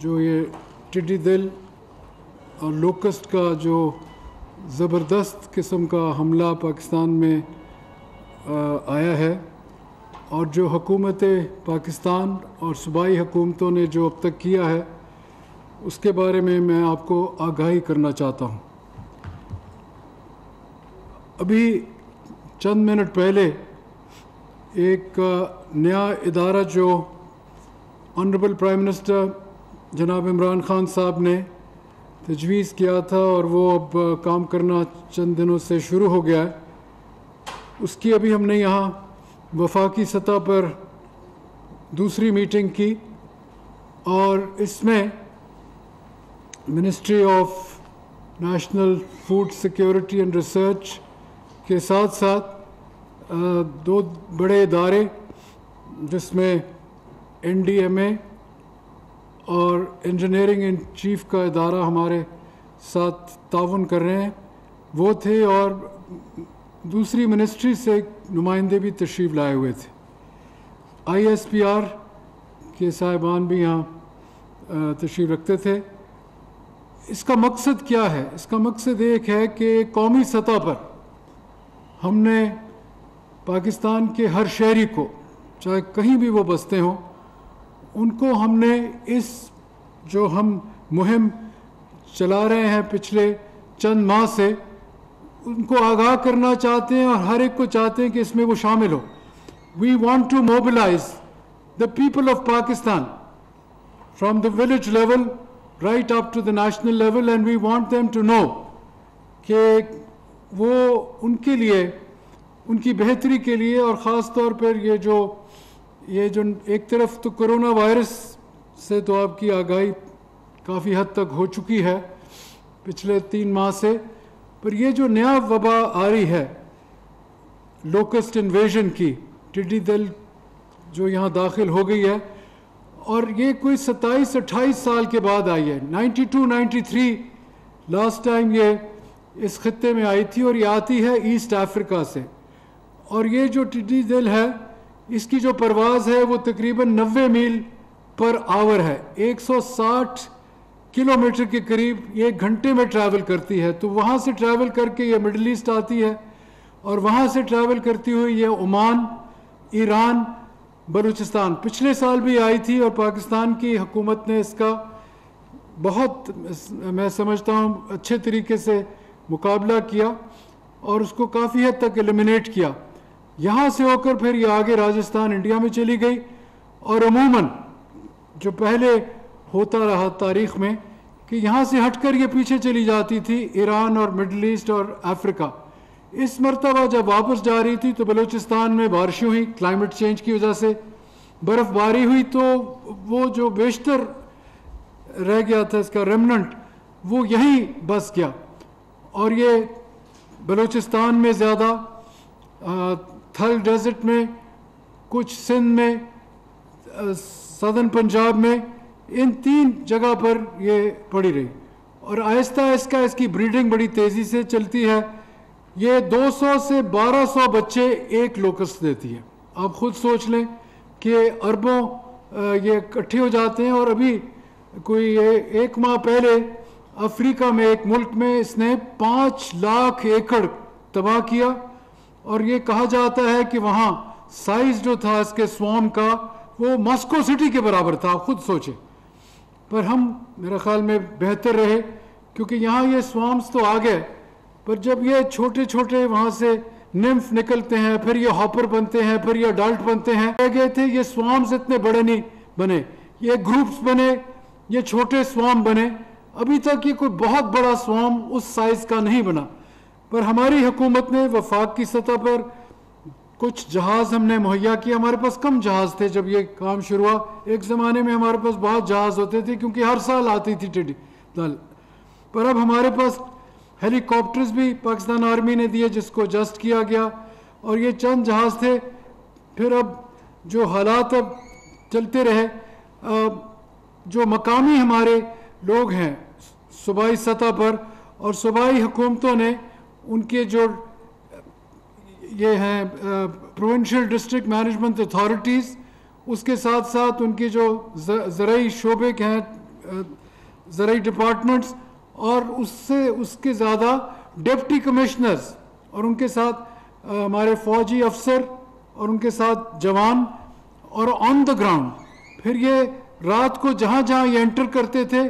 जो ये टिड्डी दिल और लोकस्ट का जो ज़बरदस्त किस्म का हमला पाकिस्तान में आया है और जो हकूमत पाकिस्तान और सूबाई हुकूमतों ने जो अब तक किया है, उसके बारे में मैं आपको आगाही करना चाहता हूँ। अभी चंद मिनट पहले एक नया इदारा जो ऑनरेबल प्राइम मिनिस्टर जनाब इमरान खान साहब ने तजवीज़ किया था और वो अब काम करना चंद दिनों से शुरू हो गया है। उसकी अभी हमने यहाँ वफाकी सतह पर दूसरी मीटिंग की और इसमें ministry of national food security and research के साथ साथ दो बड़े इदारे जिसमें एनडीएमए और इंजीनियरिंग इन चीफ का अदारा हमारे साथ ताउन कर रहे हैं। वो थे और दूसरी मिनिस्ट्री से नुमाइंदे भी तशरीफ़ लाए हुए थे। आईएसपीआर के साहिबान भी यहाँ तशरीफ़ रखते थे। इसका मकसद क्या है? इसका मकसद एक है कि कौमी सतह पर हमने पाकिस्तान के हर शहरी को, चाहे कहीं भी वो बसते हों उनको हमने इस जो हम मुहिम चला रहे हैं पिछले चंद माह से, उनको आगाह करना चाहते हैं और हर एक को चाहते हैं कि इसमें वो शामिल हो। We want to mobilise the people of Pakistan from the village level right up to the national level and we want them to know कि वो उनके लिए, उनकी बेहतरी के लिए और ख़ास तौर पर ये जो ये जो एक तरफ़ तो कोरोना वायरस से तो आपकी आगाही काफ़ी हद तक हो चुकी है पिछले तीन माह से, पर ये जो नया वबा आ रही है लोकस्ट इन्वेजन की, टिड्डी दल जो यहाँ दाखिल हो गई है, और ये कोई सत्ताईस, अट्ठाईस साल के बाद आई है। 92 93 लास्ट टाइम ये इस खत्े में आई थी और ये आती है ईस्ट अफ्रीका से। और ये जो टिड्डी दिल है इसकी जो परवाज़ है वो तकरीबन 90 मील पर आवर है। 160 किलोमीटर के करीब ये घंटे में ट्रैवल करती है। तो वहाँ से ट्रैवल करके ये मिडल ईस्ट आती है और वहाँ से ट्रैवल करती हुई ये ओमान ईरान बलूचिस्तान। पिछले साल भी आई थी और पाकिस्तान की हुकूमत ने इसका बहुत, मैं समझता हूँ, अच्छे तरीके से मुकाबला किया और उसको काफ़ी हद तक एलिमिनेट किया। यहाँ से होकर फिर ये आगे राजस्थान, इंडिया में चली गई। और अमूमन जो पहले होता रहा तारीख में कि यहाँ से हटकर ये पीछे चली जाती थी ईरान और मिडल ईस्ट और अफ्रीका। इस मरतबा जब वापस जा रही थी तो बलूचिस्तान में बारिशें हुई, क्लाइमेट चेंज की वजह से। बर्फ़बारी हुई तो वो जो बेशतर रह गया था इसका रेमनेंट वो यहीं बस गया। और ये बलूचिस्तान में ज़्यादा थल डेजर्ट में, कुछ सिंध में सदर्न पंजाब में, इन तीन जगह पर ये पड़ी रही। और आहिस्ता आहिस्ता इसकी ब्रीडिंग बड़ी तेज़ी से चलती है। ये 200 से 1200 बच्चे एक लोकस देती है। आप खुद सोच लें कि अरबों ये इकट्ठे हो जाते हैं और अभी कोई ये एक माह पहले अफ्रीका में एक मुल्क में इसने पाँच लाख एकड़ तबाह किया। और ये कहा जाता है कि वहाँ साइज़ जो था इसके स्वाम का, वो मॉस्को सिटी के बराबर था, खुद सोचें। पर हम, मेरे ख्याल में, बेहतर रहे, क्योंकि यहाँ ये स्वाम्स तो आ गए। पर जब ये छोटे छोटे वहाँ से निम्फ निकलते हैं, फिर ये हॉपर बनते हैं, फिर ये अडल्ट बनते हैं, रह गए थे, ये स्वाम्स इतने बड़े नहीं बने। ये ग्रुप्स बने, ये छोटे स्वाम बने। अभी तक ये कोई बहुत बड़ा स्वाम उस साइज़ का नहीं बना। पर हमारी हुकूमत ने वफाक की सतह पर कुछ जहाज़ हमने मुहैया किया। हमारे पास कम जहाज़ थे जब ये काम शुरू हुआ। एक ज़माने में हमारे पास बहुत जहाज़ होते थे क्योंकि हर साल आती थी टिड्डी दल। पर अब हमारे पास हेलीकॉप्टर्स भी पाकिस्तान आर्मी ने दिए जिसको जस्ट किया गया और ये चंद जहाज़ थे। फिर अब जो हालात अब चलते रहे जो मकामी हमारे लोग हैं सूबाई सतह पर और सूबाई हुकूमतों ने उनके जो, ये हैं प्रोविंशियल डिस्ट्रिक्ट मैनेजमेंट अथॉरिटीज़ उसके साथ साथ उनके जो ज़रूरी शोबे के हैं ज़रूरी डिपार्टमेंट्स और उससे, उसके ज़्यादा डिप्टी कमिश्नर्स और उनके साथ हमारे फौजी अफसर, और उनके साथ जवान, और ऑन द ग्राउंड फिर ये रात को जहाँ जहाँ ये एंटर करते थे,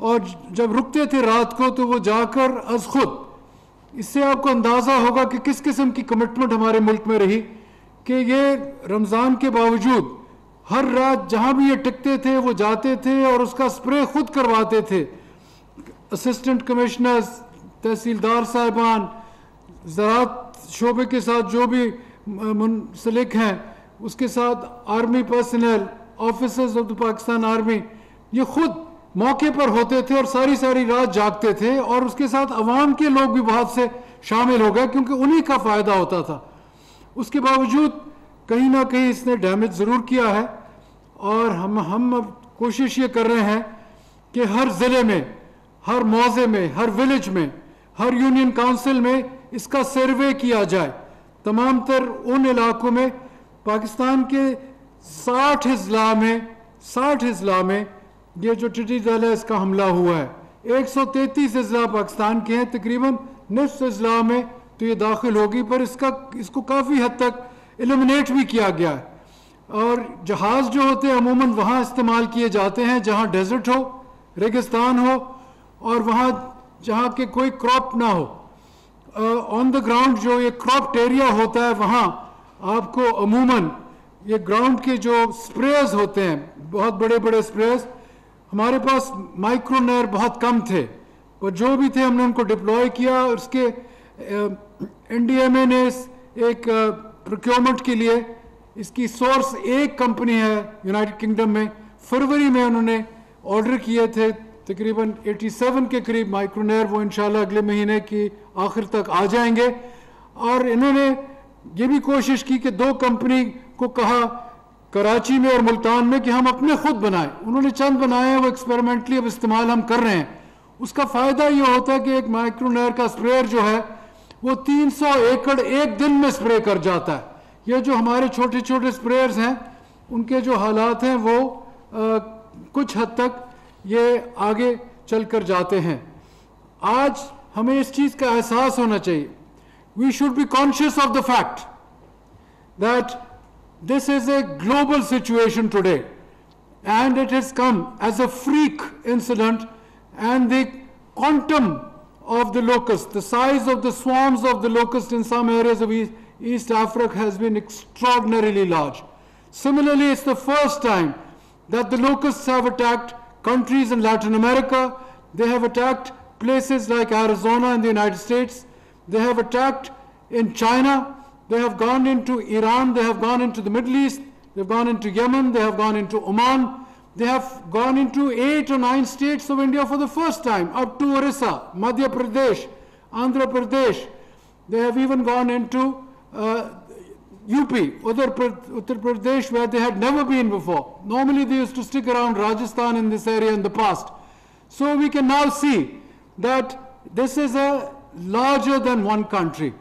और जब रुकते थे रात को तो वो जाकर अज खुद इससे आपको अंदाज़ा होगा कि किस किस्म की कमिटमेंट हमारे मुल्क में रही, कि ये रमज़ान के बावजूद हर रात जहाँ भी ये टिकते थे, वो जाते थे और उसका स्प्रे खुद करवाते थे। असिस्टेंट कमिश्नर्स तहसीलदार साहबान, ज़रात शोबे के साथ जो भी मुंसलिक हैं, उसके साथ army personnel officers of the Pakistan army ये खुद मौके पर होते थे और सारी सारी रात जागते थे और उसके साथ अवाम के लोग भी बहुत से शामिल हो गए क्योंकि उन्हीं का फ़ायदा होता था। उसके बावजूद कहीं ना कहीं इसने डैमेज ज़रूर किया है और हम हम अब कोशिश ये कर रहे हैं कि हर ज़िले में, हर मौजे में, हर विलेज में, हर यूनियन काउंसिल में इसका सर्वे किया जाए। तमाम तर उन इलाकों में, पाकिस्तान के साठ अजला में, साठ अजला में ये जो टिटी दल है, इसका हमला हुआ है। एक सौ तैतीस अजला पाकिस्तान के हैं, तकरीबन निफ्स अजला में तो ये दाखिल होगी, पर इसका, इसको काफ़ी हद तक एलिमिनेट भी किया गया है। और जहाज़ जो होते हैं, अमूमन वहाँ इस्तेमाल किए जाते हैं, जहाँ डेजर्ट हो, रेगिस्तान हो, और वहाँ जहाँ के कोई क्रॉप ना हो। ऑन द ग्राउंड जो ये क्रॉप्ड एरिया होता है, वहाँ आपको अमूमन ये ग्राउंड के जो स्प्रेयर्स होते हैं, बहुत बड़े बड़े स्प्रेयर्स हमारे पास माइक्रोनेर बहुत कम थे, और जो भी थे हमने उनको डिप्लॉय किया, और उसके एनडीएमए ने एक प्रोक्योरमेंट के लिए, इसकी सोर्स एक कंपनी है यूनाइटेड किंगडम में। फरवरी में उन्होंने ऑर्डर किए थे, तकरीबन 87 के करीब माइक्रोनेर वो इंशाल्लाह अगले महीने की आखिर तक आ जाएँगे। और इन्होंने ये भी कोशिश की कि दो कंपनी को कहा कराची में और मुल्तान में कि हम अपने खुद बनाएँ। उन्होंने चंद बनाए हैं वो एक्सपेरिमेंटली अब इस्तेमाल हम कर रहे हैं। उसका फ़ायदा ये होता है कि एक माइक्रोनर का स्प्रेयर जो है वो 300 एकड़ एक दिन में स्प्रे कर जाता है। ये जो हमारे छोटे छोटे स्प्रेयर्स हैं उनके जो हालात हैं वो आ, कुछ हद तक ये आगे चल कर जाते हैं। आज हमें इस चीज़ का एहसास होना चाहिए। We should be conscious of the fact that This is a global situation today, and it has come as a freak incident, and the quantum of the locust, the size of the swarms of the locust in some areas of East, East Africa has been extraordinarily large. Similarly, it's the first time that the locusts have attacked countries in Latin America. They have attacked places like Arizona in the United States. They have attacked in China. They have gone into Iran, they have gone into the Middle East, they've gone into Yemen, they have gone into Oman, they have gone into eight or nine states of India for the first time, up to Orissa, Madhya Pradesh, Andhra Pradesh. They have even gone into uh, UP, Uttar Pradesh, where they had never been before. Normally they used to stick around Rajasthan in this area in the past. So we can now see that this is a larger than one country.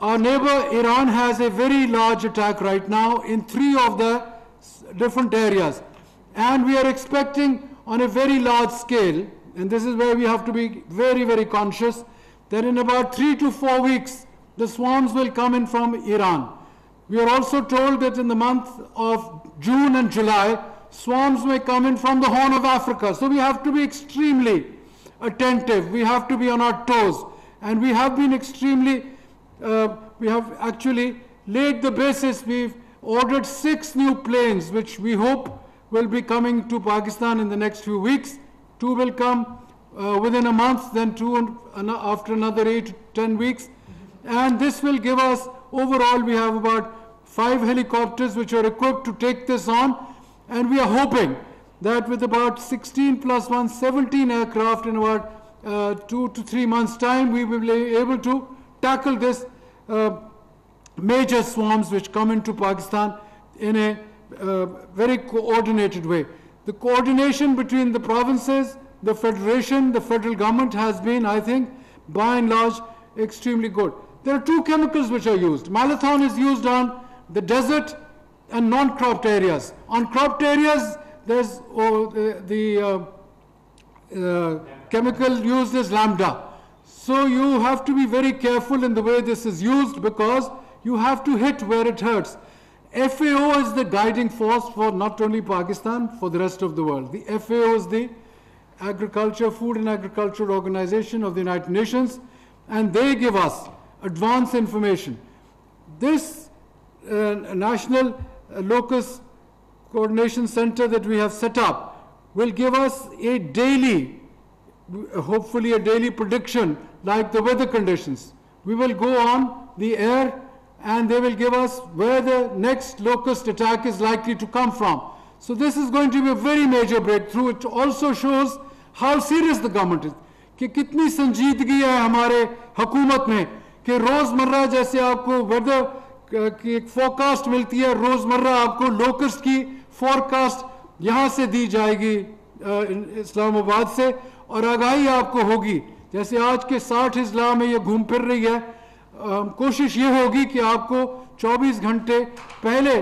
Our neighbor Iran has a very large attack right now in three of the different areas. And we are expecting on a very large scale, and this is where we have to be very, very conscious, that in about three to four weeks, the swarms will come in from Iran. We are also told that in the month of June and July, swarms may come in from the Horn of Africa. So we have to be extremely attentive. We have to be on our toes. And we have been extremely uh, we have actually laid the basis. We've ordered six new planes, which we hope will be coming to Pakistan in the next few weeks. Two will come uh, within a month, then two after another eight, ten weeks. And this will give us, overall, we have about five helicopters which are equipped to take this on. And we are hoping that with about 16 plus 1, 17 aircraft in about uh, two to three months' time, we will be able to tackle this uh, major swarms which come into Pakistan in a uh, very coordinated way. The coordination between the provinces, the federation, the federal government has been, I think, by and large, extremely good. There are two chemicals which are used. Malathion is used on the desert and non-cropped areas. On cropped areas, there's oh, the, the uh, uh, chemical used is lambda. So you have to be very careful in the way this is used because you have to hit where it hurts. FAO is the guiding force for not only Pakistan, for the rest of the world. The FAO is the Agriculture, Food and Agriculture Organization of the United Nations, and they give us advance information. This uh, National uh, Locus Coordination Center that we have set up will give us a daily, hopefully a daily prediction like the weather conditions. We will go on the air and they will give us where the next locust attack is likely to come from. So this is going to be a very major breakthrough. It also shows how serious the government is. कि कितनी संजीदगी है हमारे हुकूमत में कि रोज़मर्रा जैसे आपको वेदर की एक फोरकास्ट मिलती है रोज़मर्रा आपको लोकस्ट की फोरकास्ट यहाँ से दी जाएगी इस्लामाबाद से और आगाही आपको होगी। जैसे आज के साठ इजला में ये घूम फिर रही है कोशिश ये होगी कि आपको 24 घंटे पहले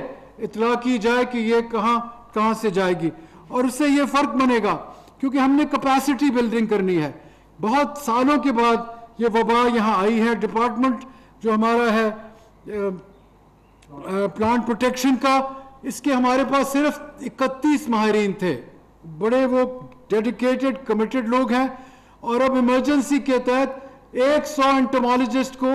इतला की जाए कि ये कहाँ कहाँ से जाएगी। और उससे ये फ़र्क बनेगा, क्योंकि हमने कैपेसिटी बिल्डिंग करनी है। बहुत सालों के बाद ये वबा यहाँ आई है डिपार्टमेंट जो हमारा है प्लांट प्रोटेक्शन का, इसके हमारे पास सिर्फ़ 31 माहरीन थे। बड़े वो डेडिकेटेड कमिटेड लोग हैं। और अब इमरजेंसी के तहत 100 एंटोमोलॉजिस्ट को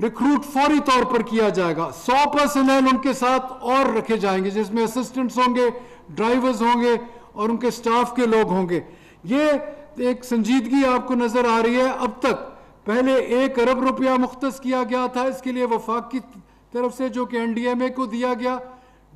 रिक्रूट फौरी तौर पर किया जाएगा। 100 पर्सनल उनके साथ और रखे जाएँगे, जिसमें असिस्टेंट्स होंगे ड्राइवर्स होंगे और उनके स्टाफ के लोग होंगे। ये एक संजीदगी आपको नज़र आ रही है। अब तक पहले एक अरब रुपया मुख्त किया गया था। इसके लिए वफाक की तरफ़ से जो कि एनडीएमए को दिया गया,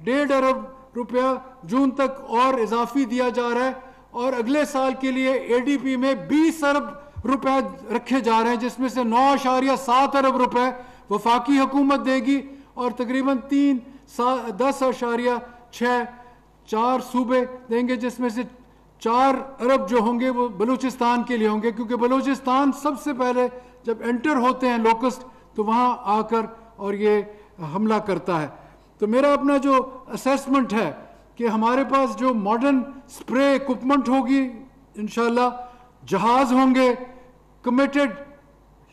डेढ़ अरब रुपया जून तक और इजाफी दिया जा रहा है। और अगले साल के लिए एडीपी में 20 अरब रुपए रखे जा रहे हैं, जिसमें से नौ अशारिया सात अरब रुपए वफाकी हुकूमत देगी और तकरीबन तीन दस अशारिया छः चार सूबे देंगे, जिसमें से चार अरब जो होंगे वो बलूचिस्तान के लिए होंगे। क्योंकि बलूचिस्तान सबसे पहले जब एंटर होते हैं लोकस्ट तो वहाँ आकर और ये हमला करता है। तो मेरा अपना जो असेसमेंट है कि हमारे पास जो मॉडर्न स्प्रे इक्विपमेंट होगी इनशाला जहाज़ होंगे committed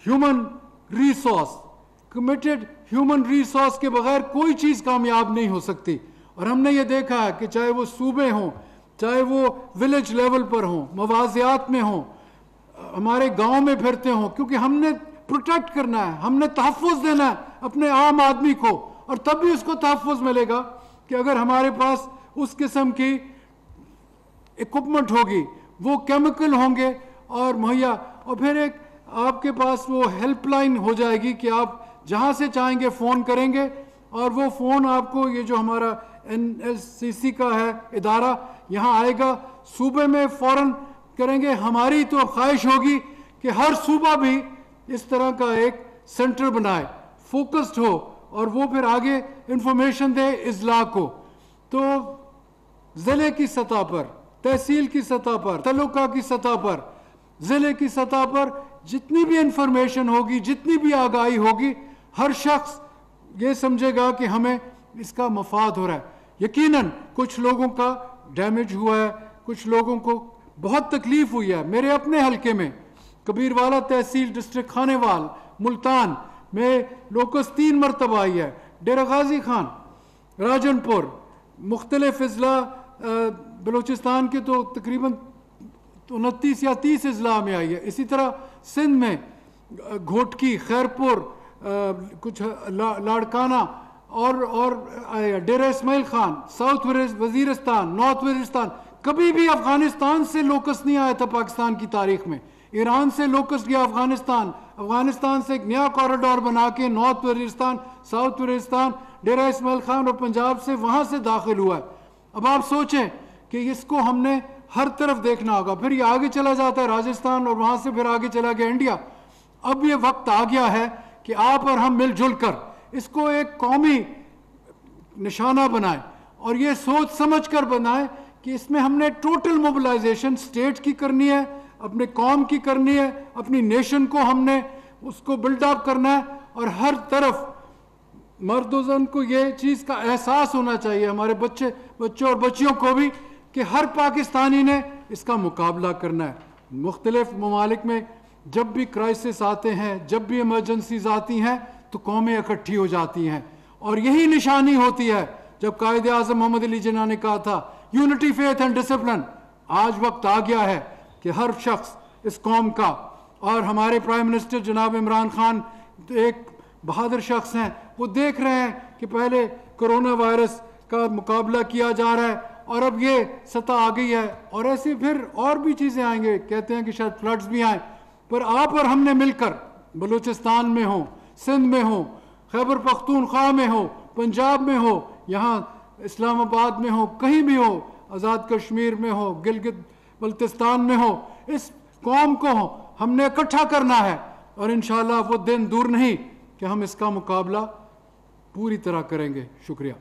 human resource committed human resource के बगैर कोई चीज़ कामयाब नहीं हो सकती। और हमने ये देखा है कि चाहे वो सूबे हों, चाहे वो विलेज लेवल पर हों, मवाजियात में हों, हमारे गाँव में फिरते हों, क्योंकि हमने प्रोटेक्ट करना है, हमने तहफ़ देना है अपने आम आदमी को, और तब भी उसको तहफ़ मिलेगा कि अगर हमारे पास उस किस्म की इक्विपमेंट होगी। वो केमिकल होंगे और मुहैया, और फिर एक आपके पास वो हेल्पलाइन हो जाएगी कि आप जहाँ से चाहेंगे फ़ोन करेंगे और वो फ़ोन आपको ये जो हमारा एन एल सी सी का है, इदारा, यहाँ आएगा। सूबे में फ़ौर करेंगे। हमारी तो ख्वाहिश होगी कि हर सूबा भी इस तरह का एक सेंटर बनाए। फोकस्ड हो और वो फिर आगे इंफॉर्मेशन दे इजला को। तो ज़िले की सतह पर, तहसील की सतह पर, तलुका की सतह पर, ज़िले की सतह पर जितनी भी इंफॉर्मेशन होगी, जितनी भी आगाही होगी, हर शख्स ये समझेगा कि हमें इसका मफाद हो रहा है। यकीनन, कुछ लोगों का डैमेज हुआ है, कुछ लोगों को बहुत तकलीफ़ हुई है। मेरे अपने हलके में, कबीरवाला तहसील डिस्ट्रिक्ट खानेवाल, मुल्तान में लोकस तीन मरतबा आई है। डेरा गाजी खान, राजनपुर, मुख्तलिफ़ अजला बलूचिस्तान के तो तकरीबन उनतीस या तीस अजला में आई है। इसी तरह सिंध में घोटकी खैरपुर कुछ ला, लाड़काना और और डेरा इसमाइल खान साउथ वजीरस्तान नॉर्थ वजीरस्तान कभी भी अफ़गानिस्तान से लोकस नहीं आया था पाकिस्तान की तारीख में। ईरान से लोकस गया अफ़गानिस्तान अफ़गानिस्तान से एक नया कॉरिडोर बना के नॉर्थ वजीरस्तान साउथ वजीरस्तान डेरा इसमाइल खान और पंजाब से वहाँ से दाखिल हुआ है। अब आप सोचें कि इसको हमने हर तरफ़ देखना होगा। फिर ये आगे चला जाता है राजस्थान और वहाँ से फिर आगे चला गया इंडिया। अब ये वक्त आ गया है कि आप और हम मिलजुल कर इसको एक कौमी निशाना बनाएँ और ये सोच समझ कर बनाएँ कि इसमें हमने टोटल मोबिलाइजेशन स्टेट की करनी है, अपने कौम की करनी है, अपनी नेशन को हमने उसको बिल्डअप करना है और हर तरफ़ मर्दोजन को ये चीज़ का एहसास होना चाहिए हमारे बच्चे, बच्चों और बच्चियों को भी कि हर पाकिस्तानी ने इसका मुकाबला करना है। मुख्तलिफ़ ममालिक में जब भी क्राइसिस आते हैं, जब भी इमरजेंसीज आती हैं तो कौमें इकट्ठी हो जाती हैं। और यही निशानी होती है, जब कायद अजम मोहम्मद अली जिना ने कहा था यूनिटी फेथ एंड डिसिप्लिन आज वक्त आ गया है कि हर शख्स इस कौम का और हमारे प्राइम मिनिस्टर जनाब इमरान खान एक बहादुर शख्स हैं वो देख रहे हैं कि पहले कोरोना वायरस का मुकाबला किया जा रहा है और अब ये सतह आ गई है और ऐसे फिर और भी चीज़ें आएँगे। कहते हैं कि शायद फ्लड्स भी आए। पर आप और हमने मिलकर बलूचिस्तान में हो, सिंध में हो, खैबर पख्तूनख्वा में हो, पंजाब में हो, यहाँ इस्लामाबाद में हो, कहीं भी हो, आज़ाद कश्मीर में हो, गिलगित बल्तिस्तान में हो, इस कौम को हो हमने इकट्ठा करना है और इन वो दिन दूर नहीं कि हम इसका मुकाबला पूरी तरह करेंगे। शुक्रिया।